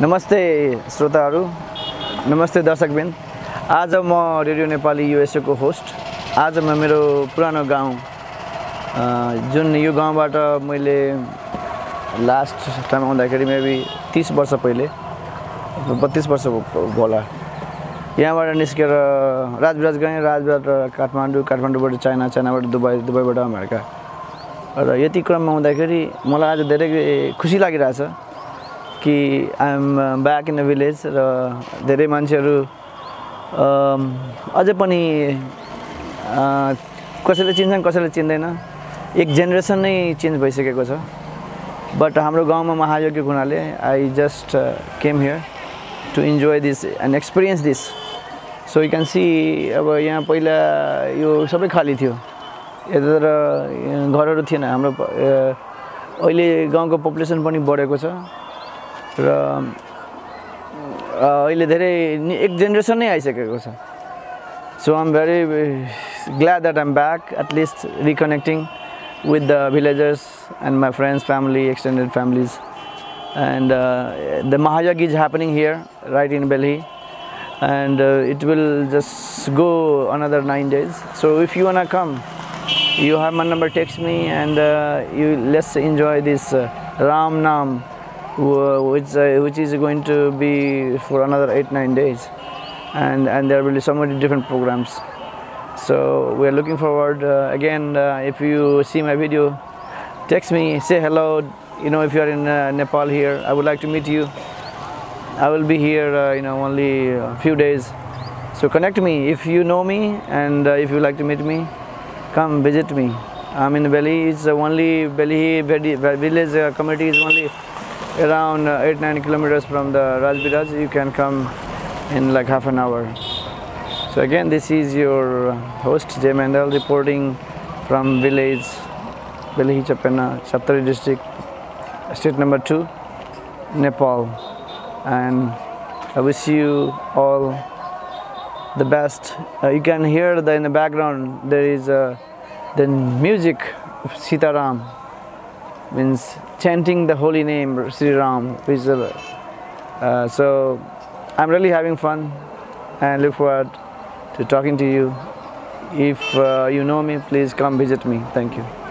नमस्ते श्रोताहरू नमस्ते दर्शकबिन। आज म रेडियो नेपाली युएसएको होस्ट। आज म मेरो पुरानो गाउँ जुन यो गाउँबाट मैले लास्ट टाइम आउँदाखेरि मेबी तिस वर्ष पहिले बत्तिस वर्ष होला। यहाँबाट निस्केर राजविराज गएँ। राजविराज काठमाडौँ काठमाडौँबाट चाइना चाइनाबाट दुबई दुबईबाट अमेरिका। र यति क्रममा हुँदाखेरि मलाई आज धेरै खुसी लागिरहेछ। कि I'm back in the village र धेरै मान्छेहरू अम, अझै पनि अ, कसैले चिन्छन् कसैले चिन्दैन। एक जेनेरेसन नै चेन्ज भइसकेको छ। बट हाम्रो गाउँमा महायोगी हुनाले I just came here to enjoy this and experience this so you can see अब यहाँ पहिला यो सबै खाली थियो। यतातिर घरहरू थिएन। हाम्रो अ, अहिले गाउँको पपुलेसन पनि बढेको छ। र अहिले धेरै एक जेनेरेसन नै I'm so I'm very glad that I'm back at least reconnecting with the villagers and my friends, family, extended families. And uh, the Mahayagya is happening here, right in Belhi. And uh, it will just go another nine days. So if you wanna come, you have my number, text me, and uh, you let's enjoy this Ram Nam which uh, which is going to be for another eight nine days, and and there will be so many different programs. So we are looking forward. Uh, again, uh, if you see my video, text me, say hello. You know, if you are in uh, Nepal here, I would like to meet you. I will be here, uh, you know, only a few days. So connect me if you know me and if you like to meet me, come visit me. I'm in Belhi. It's only Belhi village community is only around uh, eight nine kilometers from the Rajbiraj. You can come in like half an hour. So again, this is your host Jay Mandal reporting from village Belhi Chapena, Saptari district, state number two, Nepal. And I wish you all the best. Uh, you can hear the, in the background there is uh, the music of Sitaram, means chanting the holy name Sri Ram. Which uh, so I'm really having fun and look forward to talking to you. If uh, you know me, please come visit me. Thank you.